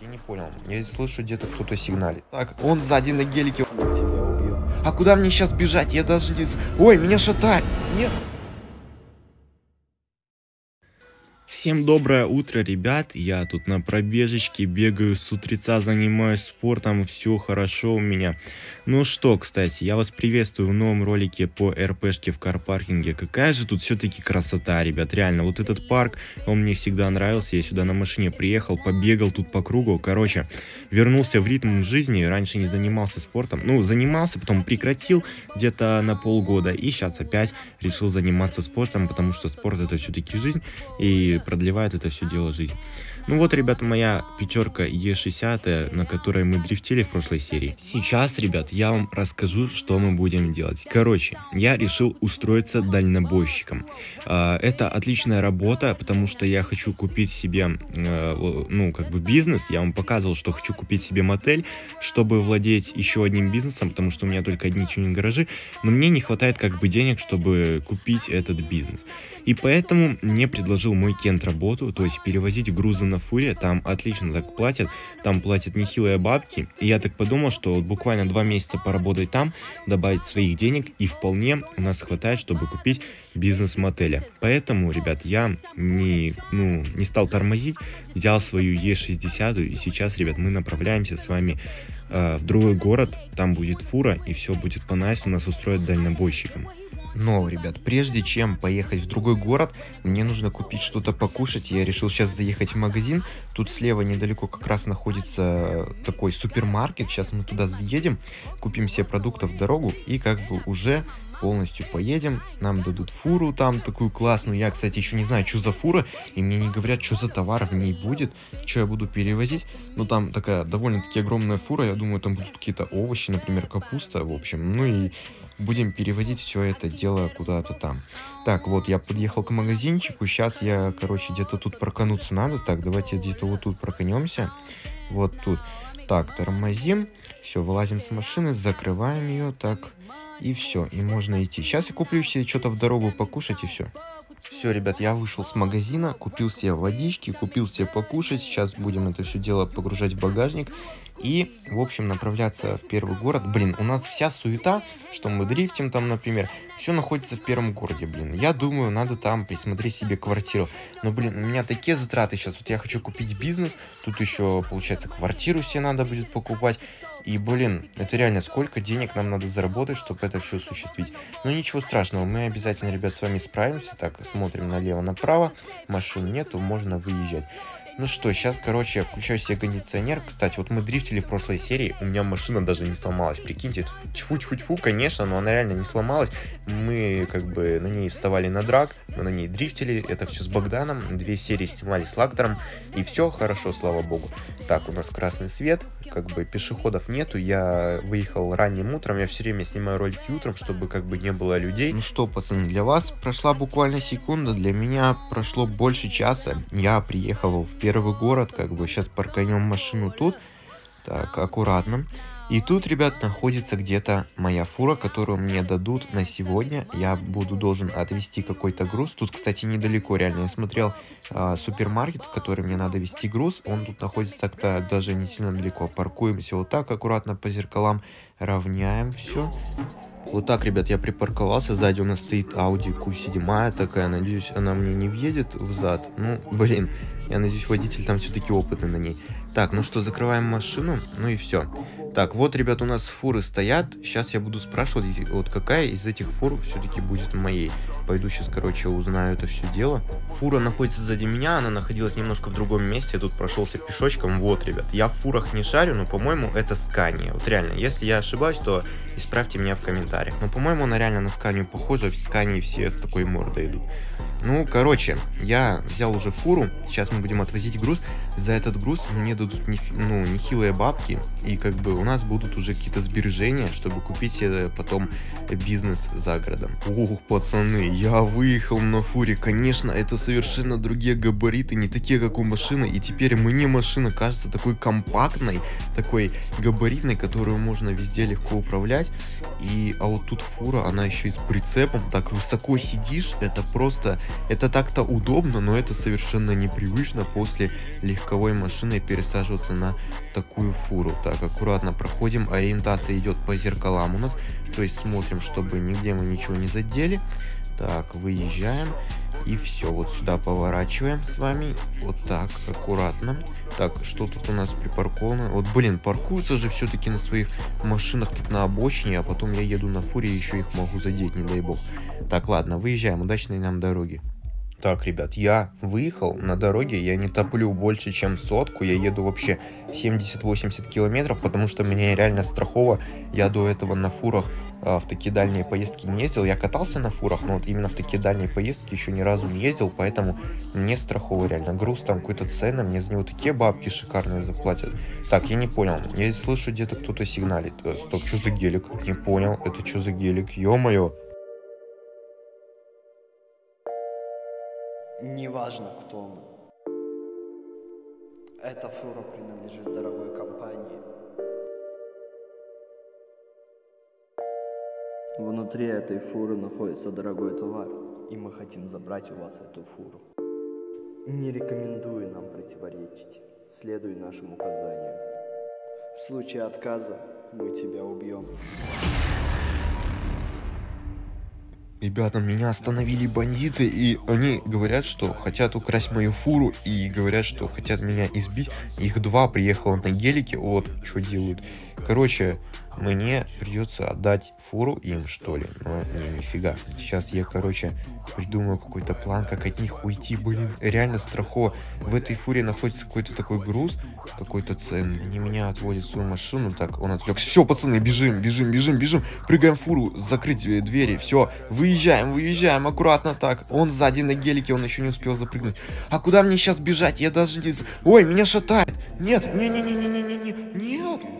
Я не понял. Я слышу где-то кто-то сигналит. Так, он сзади на гелике. Тебя убью. А куда мне сейчас бежать? Я даже не... Ой, меня шатает. Нет. Всем доброе утро, ребят. Я тут на пробежечке бегаю с утреца, занимаюсь спортом, все хорошо у меня. Ну что, кстати, я вас приветствую в новом ролике по РПшке в карпаркинге. Какая же тут все-таки красота, ребят, реально. Вот этот парк, он мне всегда нравился. Я сюда на машине приехал, побегал тут по кругу. Короче, вернулся в ритм жизни. Раньше не занимался спортом. Ну, занимался, потом прекратил где-то на полгода. И сейчас опять решил заниматься спортом, потому что спорт это все-таки жизнь. И продлевает это все дело жизнь. Ну вот, ребята, моя пятерка Е60, на которой мы дрифтили в прошлой серии. Сейчас, ребят, я вам расскажу, что мы будем делать. Короче, я решил устроиться дальнобойщиком. А, это отличная работа, потому что я хочу купить себе, э, ну, как бы бизнес. Я вам показывал, что хочу купить себе мотель, чтобы владеть еще одним бизнесом, потому что у меня только одни тюнинг-гаражи. Но мне не хватает как бы денег, чтобы купить этот бизнес. И поэтому мне предложил мой Кент работу, то есть перевозить грузы на фуре, там отлично так платят, там платят нехилые бабки. И я так подумал, что вот буквально два месяца поработать там, добавить своих денег, и вполне у нас хватает, чтобы купить бизнес мотеля. Поэтому, ребят, я не, ну, не стал тормозить, взял свою Е60, и сейчас, ребят, мы направляемся с вами э, в другой город, там будет фура, и все будет по найсу, нас устроят дальнобойщиком. Но, ребят, прежде чем поехать в другой город, мне нужно купить что-то покушать. Я решил сейчас заехать в магазин. Тут слева недалеко как раз находится такой супермаркет. Сейчас мы туда заедем, купим себе продуктов в дорогу и как бы уже полностью поедем, нам дадут фуру там такую классную, я, кстати, еще не знаю, что за фура, и мне не говорят, что за товар в ней будет, что я буду перевозить, но там такая довольно-таки огромная фура, я думаю, там будут какие-то овощи, например, капуста, в общем, ну и будем перевозить все это дело куда-то там. Так, вот, я подъехал к магазинчику, сейчас я, короче, где-то тут прокануться надо. Так, давайте где-то вот тут проканемся. Вот тут. Так, тормозим. Все, вылазим с машины, закрываем ее, так, и все, и можно идти. Сейчас я куплю себе что-то в дорогу покушать, и все. Все, ребят, я вышел с магазина, купил себе водички, купил себе покушать. Сейчас будем это все дело погружать в багажник. И, в общем, направляться в первый город. Блин, у нас вся суета, что мы дрифтим там, например, все находится в первом городе, блин. Я думаю, надо там присмотреть себе квартиру. Но, блин, у меня такие затраты сейчас. Вот я хочу купить бизнес, тут еще, получается, квартиру себе надо будет покупать. И, блин, это реально сколько денег нам надо заработать, чтобы это все осуществить. Но ничего страшного, мы обязательно, ребят, с вами справимся. Так, смотрим налево-направо, машин нету, можно выезжать. Ну что, сейчас, короче, я включаю себе кондиционер. Кстати, вот мы дрифтили в прошлой серии, у меня машина даже не сломалась. Прикиньте, тьфу-тьфу-тьфу, конечно, но она реально не сломалась. Мы как бы на ней вставали на драк, на ней дрифтили, это все с Богданом. Две серии снимали с Лактором, и все хорошо, слава богу. Так, у нас красный свет, как бы пешеходов нету. Я выехал ранним утром, я все время снимаю ролики утром, чтобы как бы не было людей. Ну что, пацаны, для вас прошла буквально секунда, для меня прошло больше часа. Я приехал в первый город, как бы сейчас парканем машину тут. Так, аккуратно. И тут, ребят, находится где-то моя фура, которую мне дадут на сегодня. Я буду должен отвезти какой-то груз. Тут, кстати, недалеко, реально. Я смотрел э, супермаркет, в который мне надо везти груз. Он тут находится так-то даже не сильно далеко. Паркуемся вот так аккуратно по зеркалам. Равняем все. Вот так, ребят, я припарковался. Сзади у нас стоит Audi Q7 такая. Надеюсь, она мне не въедет в зад. Ну, блин, я надеюсь, водитель там все-таки опытный на ней. Так, ну что, закрываем машину. Ну и все. Так, вот, ребят, у нас фуры стоят. Сейчас я буду спрашивать, вот какая из этих фур все-таки будет моей. Пойду сейчас, короче, узнаю это все дело. Фура находится сзади меня, она находилась немножко в другом месте. Я тут прошелся пешочком. Вот, ребят, я в фурах не шарю, но, по-моему, это Скания. Вот реально, если я ошибаюсь, то исправьте меня в комментариях. Но, по-моему, она реально на Сканию похожа. В Скании все с такой мордой идут. Ну, короче, я взял уже фуру, сейчас мы будем отвозить груз. За этот груз мне дадут не, ну, нехилые бабки, и как бы у нас будут уже какие-то сбережения, чтобы купить потом бизнес за городом. Ух, пацаны, я выехал на фуре, конечно, это совершенно другие габариты, не такие, как у машины, и теперь мне машина кажется такой компактной, такой габаритной, которую можно везде легко управлять, и, а вот тут фура, она еще и с прицепом, так высоко сидишь, это просто, это так-то удобно, но это совершенно непривычно после легко легковой машиной пересаживаться на такую фуру. Так, аккуратно проходим. Ориентация идет по зеркалам у нас. То есть смотрим, чтобы нигде мы ничего не задели. Так, выезжаем. И все, вот сюда поворачиваем с вами. Вот так, аккуратно. Так, что тут у нас припарковано? Вот, блин, паркуются же все-таки на своих машинах тут на обочине, а потом я еду на фуре и еще их могу задеть, не дай бог. Так, ладно, выезжаем, удачной нам дороги. Так, ребят, я выехал на дороге, я не топлю больше, чем сотку, я еду вообще 70-80 километров, потому что меня реально страхово, я до этого на фурах в такие дальние поездки не ездил, я катался на фурах, но вот именно в такие дальние поездки еще ни разу не ездил, поэтому мне страхово реально, груз там какой-то цены, мне за него такие бабки шикарные заплатят. Так, я не понял, я слышу где-то кто-то сигналит, э, стоп, что за гелик? Не понял, это что за гелик, ё-моё. Неважно, кто мы. Эта фура принадлежит дорогой компании. Внутри этой фуры находится дорогой товар, и мы хотим забрать у вас эту фуру. Не рекомендую нам противоречить. Следуй нашим указаниям. В случае отказа мы тебя убьем. Ребята, меня остановили бандиты, и они говорят, что хотят украсть мою фуру, и говорят, что хотят меня избить. Их два приехало на гелике, вот, что делают. Короче, мне придется отдать фуру им, что ли. Но не, нифига. Сейчас я, короче, придумаю какой-то план, как от них уйти. Блин, реально страхово. В этой фуре находится какой-то такой груз, какой-то ценный. Они меня отводят в свою машину. Так, он отвлекся. Все, пацаны, бежим, бежим, бежим, бежим. Прыгаем в фуру, закрыть двери. Все, выезжаем, выезжаем. Аккуратно так. Он сзади на гелике, он еще не успел запрыгнуть. А куда мне сейчас бежать? Я даже не... Ой, меня шатает. Нет, не-не-не-не-не-не, нет.